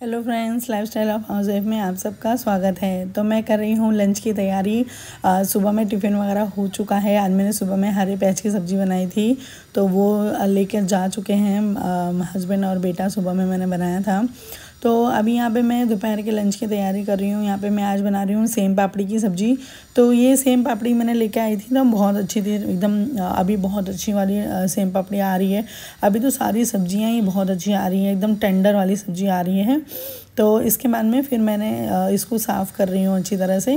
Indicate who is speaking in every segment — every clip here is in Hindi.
Speaker 1: Hello friends lifestyle of house wife में आप सबका स्वागत है। तो मैं कर रही हूँ लंच की तैयारी। सुबह में टिफ़िन वगैरह हो चुका है। आज मैंने सुबह में हरे प्याज की सब्ज़ी बनाई थी। तो वो लेकर जा चुके हैं हस्बैंड और बेटा सुबह में मैंने बनाया था। तो अभी यहाँ पे मैं दोपहर के लंच की तैयारी कर रही हूँ। यहाँ पे मैं आज बना रही हूँ सेम पापड़ी की सब्ज़ी। तो ये सेम पापड़ी मैंने लेके आई थी ना, बहुत अच्छी थी, एकदम अभी बहुत अच्छी वाली सेम पापड़ी आ रही है। अभी तो सारी सब्ज़ियाँ ही बहुत अच्छी आ रही हैं, एकदम टेंडर वाली सब्ज़ी आ रही है। तो इसके बाद में फिर मैंने इसको साफ़ कर रही हूँ अच्छी तरह से।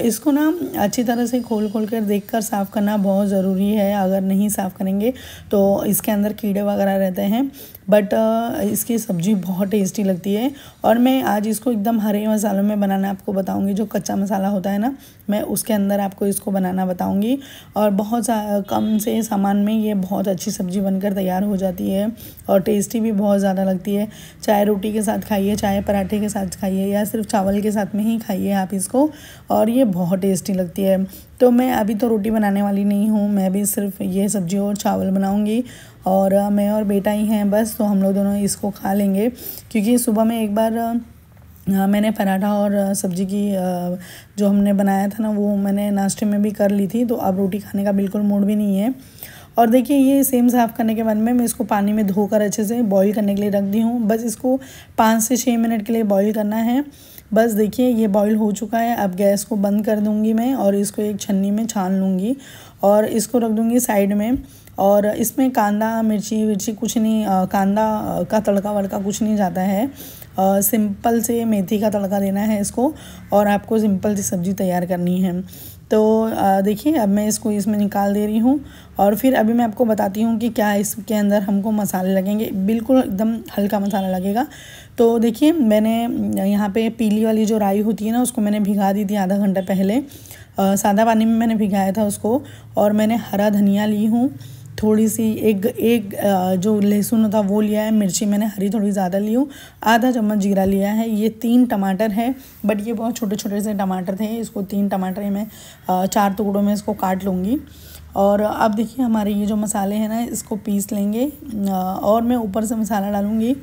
Speaker 1: इसको ना अच्छी तरह से खोल खोल कर देख कर साफ़ करना बहुत ज़रूरी है, अगर नहीं साफ़ करेंगे तो इसके अंदर कीड़े वगैरह रहते हैं। बट इसकी सब्ज़ी बहुत टेस्टी लगती है और मैं आज इसको एकदम हरे मसालों में बनाना आपको बताऊँगी, जो कच्चा मसाला होता है ना, मैं उसके अंदर आपको इसको बनाना बताऊँगी। और बहुत कम से सामान में ये बहुत अच्छी सब्ज़ी बनकर तैयार हो जाती है और टेस्टी भी बहुत ज़्यादा लगती है। चाहे रोटी के साथ खाइए, चाहे पराठे के साथ खाइए या सिर्फ़ चावल के साथ में ही खाइए आप इसको, और ये बहुत टेस्टी लगती है। तो मैं अभी तो रोटी बनाने वाली नहीं हूँ, मैं भी सिर्फ़ ये सब्ज़ी और चावल बनाऊँगी, और मैं और बेटा ही हैं बस तो हम लोग दोनों इसको खा लेंगे, क्योंकि सुबह में एक बार मैंने पराठा और सब्ज़ी की जो हमने बनाया था ना, वो मैंने नाश्ते में भी कर ली थी तो अब रोटी खाने का बिल्कुल मूड भी नहीं है। और देखिए ये सेम साफ़ करने के बाद में मैं इसको पानी में धोकर अच्छे से बॉईल करने के लिए रख दी हूँ। बस इसको पाँच से छः मिनट के लिए बॉईल करना है। बस देखिए ये बॉईल हो चुका है। अब गैस को बंद कर दूँगी मैं और इसको एक छन्नी में छान लूँगी और इसको रख दूँगी साइड में। और इसमें कांदा मिर्ची विर्ची कुछ नहीं कांदा का तड़का वड़का कुछ नहीं जाता है। आ, सिंपल से मेथी का तड़का देना है इसको और आपको सिंपल सी सब्ज़ी तैयार करनी है। तो देखिए, अब मैं इसको इसमें निकाल दे रही हूँ और फिर अभी मैं आपको बताती हूँ कि क्या इसके अंदर हमको मसाले लगेंगे। बिल्कुल एकदम हल्का मसाला लगेगा। तो देखिए, मैंने यहाँ पे पीली वाली जो राई होती है ना, उसको मैंने भिगा दी थी आधा घंटा पहले। सादा पानी में मैंने भिगाया था उसको और मैंने हरा धनिया ली हूँ। थोड़ी सी एक एक जो लहसुन होता वो लिया है, मिर्ची मैंने हरी थोड़ी ज़्यादा ली हूँ, आधा चम्मच जीरा लिया है, ये तीन टमाटर है, बट ये बहुत छोटे छोटे से टमाटर थे, इसको तीन टमाटर मैं चार टुकड़ों में इसको काट लूँगी। और अब देखिए हमारे ये जो मसाले हैं ना, इसको पीस लेंगे और मैं ऊपर से मसाला डालूँगी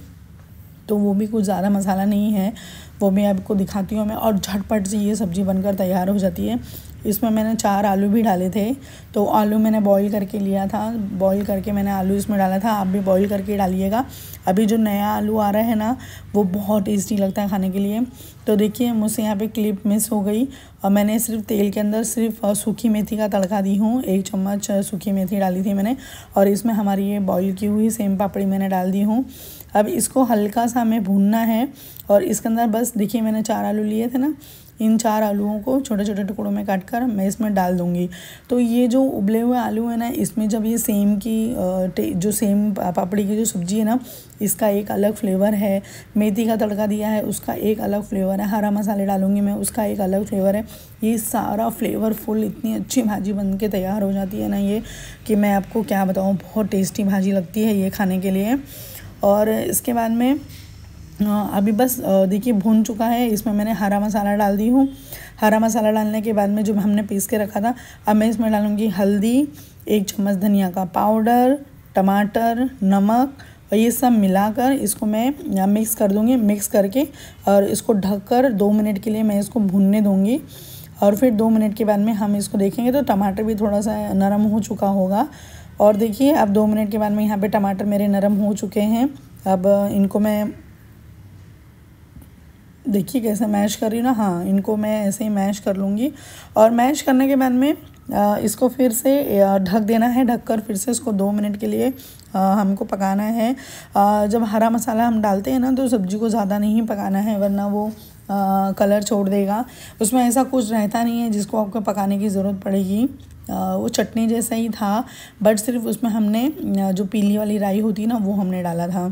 Speaker 1: तो वो भी कुछ ज़्यादा मसाला नहीं है, वो भी आपको दिखाती हूँ मैं, और झटपट से ये सब्ज़ी बनकर तैयार हो जाती है। इसमें मैंने चार आलू भी डाले थे। तो आलू मैंने बॉईल करके लिया था। बॉईल करके मैंने आलू इसमें डाला था। आप भी बॉईल करके डालिएगा। अभी जो नया आलू आ रहा है ना, वो बहुत टेस्टी लगता है खाने के लिए। तो देखिए, मुझसे यहाँ पे क्लिप मिस हो गई। और मैंने सिर्फ़ तेल के अंदर सिर्फ़ सूखी मेथी का तड़का दी हूँ। एक चम्मच सूखी मेथी डाली थी मैंने। और इसमें हमारी ये बॉईल की हुई सेम पापड़ी मैंने डाल दी हूँ। अब इसको हल्का सा हमें भूनना है। और इसके अंदर बस, देखिए मैंने चार आलू लिए थे ना। इन चार आलूओं को छोटे छोटे टुकड़ों में काट कर मैं इसमें डाल दूँगी। तो ये जो उबले हुए आलू है ना, इसमें जब ये सेम की जो सेम पापड़ी की जो सब्ज़ी है ना, इसका एक अलग फ्लेवर है। मेथी का तड़का दिया है, उसका एक अलग फ्लेवर है। हरा मसाले डालूँगी मैं, उसका एक अलग फ्लेवर है। ये सारा फ्लेवरफुल, इतनी अच्छी भाजी बन के तैयार हो जाती है ना ये, कि मैं आपको क्या बताऊँ, बहुत टेस्टी भाजी लगती है ये खाने के लिए। और इसके बाद में अभी बस देखिए भून चुका है। इसमें मैंने हरा मसाला डाल दी हूँ। हरा मसाला डालने के बाद में जो हमने पीस के रखा था, अब मैं इसमें डालूँगी हल्दी, एक चम्मच धनिया का पाउडर, टमाटर, नमक और ये सब मिलाकर इसको मैं मिक्स कर दूँगी, मिक्स करके और इसको ढककर दो मिनट के लिए मैं इसको भूनने दूँगी। और फिर दो मिनट के बाद में हम इसको देखेंगे तो टमाटर भी थोड़ा सा नरम हो चुका होगा। और देखिए, अब दो मिनट के बाद में यहाँ पे टमाटर मेरे नरम हो चुके हैं। अब इनको मैं देखिए कैसे मैश कर रही हूँ ना? हाँ इनको मैं ऐसे ही मैश कर लूँगी। और मैश करने के बाद में इसको फिर से ढक देना है ढक कर फिर से इसको दो मिनट के लिए हमको पकाना है। जब हरा मसाला हम डालते हैं ना तो सब्ज़ी को ज़्यादा नहीं पकाना है, वरना वो कलर छोड़ देगा। उसमें ऐसा कुछ रहता नहीं है जिसको आपको पकाने की ज़रूरत पड़ेगी। वो चटनी जैसा ही था, बट सिर्फ़ उसमें हमने जो पीली वाली राई होती ना, वो हमने डाला था।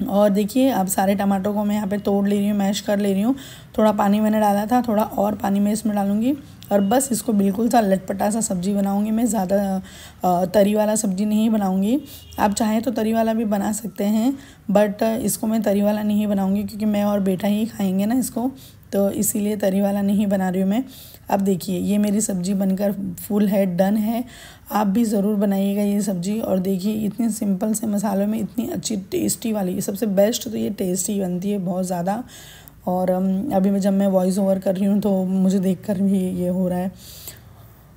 Speaker 1: और देखिए, अब सारे टमाटो को मैं यहाँ पे तोड़ ले रही हूँ, मैश कर ले रही हूँ। थोड़ा पानी मैंने डाला था, थोड़ा और पानी मैं इसमें डालूँगी। और बस इसको बिल्कुल सा लटपटा सा सब्ज़ी बनाऊँगी मैं, ज़्यादा तरी वाला सब्ज़ी नहीं बनाऊँगी। आप चाहें तो तरी वाला भी बना सकते हैं, बट इसको मैं तरी वाला नहीं बनाऊँगी क्योंकि मैं और बेटा ही खाएँगे ना इसको। तो इसीलिए तरी वाला नहीं बना रही हूँ मैं। अब देखिए, ये मेरी सब्ज़ी बनकर फुल है, डन है। आप भी ज़रूर बनाइएगा ये सब्ज़ी और देखिए, इतनी सिंपल से मसालों में इतनी अच्छी टेस्टी वाली सबसे बेस्ट तो ये टेस्टी बनती है बहुत ज़्यादा। और अभी जब मैं वॉइस ओवर कर रही हूँ तो मुझे देख कर भी ये हो रहा है।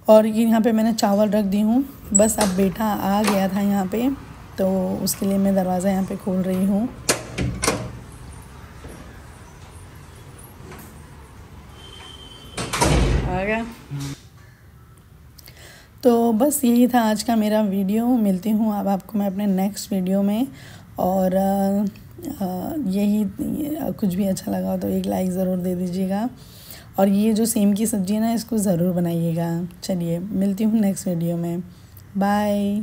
Speaker 1: और यहाँ पे मैंने चावल रख दी हूँ। बस अब बेटा आ गया था यहाँ पे तो उसके लिए मैं दरवाज़ा यहाँ पे खोल रही हूँ। आ गया। तो बस यही था आज का मेरा वीडियो। मिलती हूँ अब आपको मैं अपने नेक्स्ट वीडियो में। और यही कुछ भी अच्छा लगा हो तो एक लाइक ज़रूर दे दीजिएगा। और ये जो सेम की सब्ज़ी है ना, इसको ज़रूर बनाइएगा। चलिए, मिलती हूँ नेक्स्ट वीडियो में। बाय